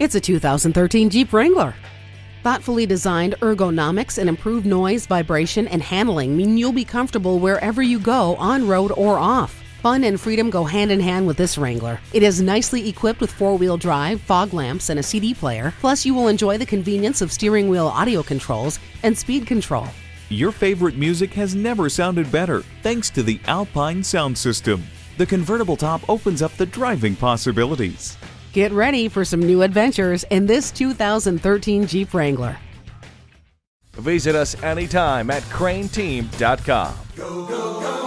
It's a 2013 Jeep Wrangler. Thoughtfully designed ergonomics and improved noise, vibration, and handling mean you'll be comfortable wherever you go, on road or off. Fun and freedom go hand in hand with this Wrangler. It is nicely equipped with four wheel drive, fog lamps, and a CD player. Plus, you will enjoy the convenience of steering wheel audio controls and speed control. Your favorite music has never sounded better thanks to the Alpine sound system. The convertible top opens up the driving possibilities. Get ready for some new adventures in this 2013 Jeep Wrangler. Visit us anytime at crainteam.com. Go, go,